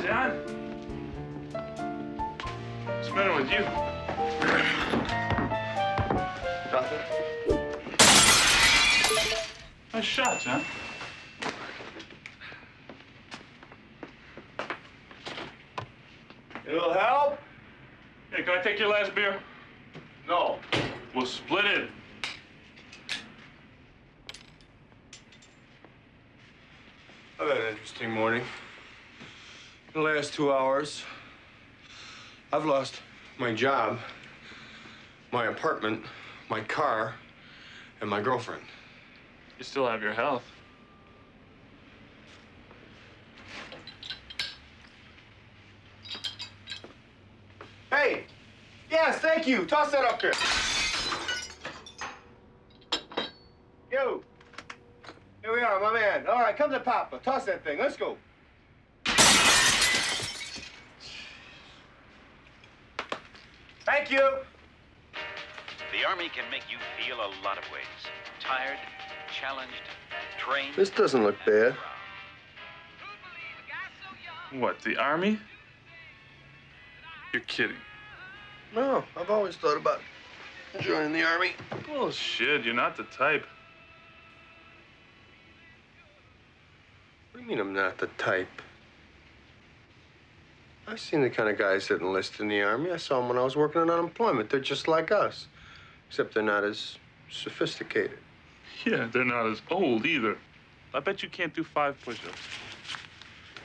John. What's the matter with you? Nothing. Nice shot, John. It'll help. Hey, can I take your last beer? No. We'll split it. I've had an interesting morning. In the last two hours, I've lost my job, my apartment, my car, and my girlfriend. You still have your health. Hey! Yes, thank you. Toss that up here. Yo! Here we are, my man. All right, come to Papa. Toss that thing. Let's go. Thank you. The Army can make you feel a lot of ways. Tired, challenged, trained. This doesn't look bad. What, the army? You're kidding. No, I've always thought about joining the army. Bullshit, you're not the type. What do you mean I'm not the type? I've seen the kind of guys that enlist in the army. I saw them when I was working on unemployment. They're just like us, except they're not as sophisticated. Yeah, they're not as old either. I bet you can't do five push-ups.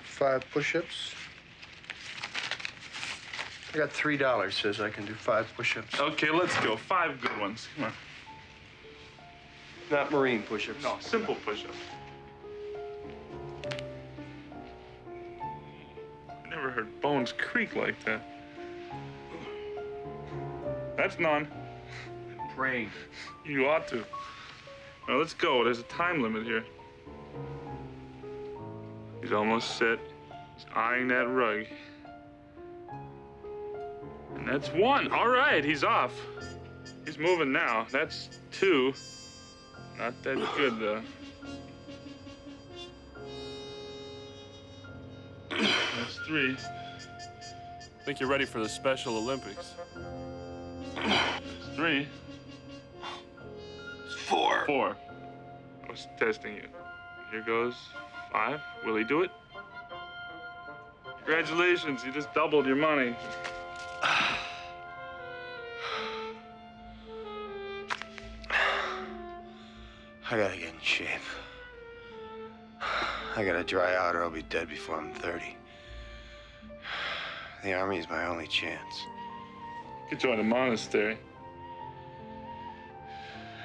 Five push-ups. I got three dollars. Says I can do five push-ups. Okay, let's go. Five good ones. Come on. Not marine push-ups. No, simple push-ups. Heard bones creak like that. That's none. Praying. You ought to. Now let's go. There's a time limit here. He's almost set. He's eyeing that rug. And that's one. All right, he's off. He's moving now. That's two. Not that good, though. That's three. Think you're ready for the Special Olympics? That's three. Four. Four. I was testing you. Here goes five. Will he do it? Congratulations, you just doubled your money. I gotta get in shape. I gotta dry out or I'll be dead before I'm 30. The army is my only chance. You Could join a monastery.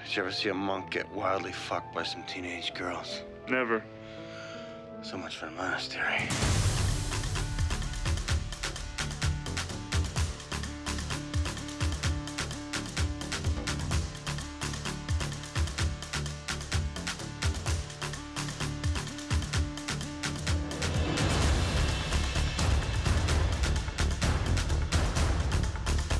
Did you ever see a monk get wildly fucked by some teenage girls? Never. So much for the monastery.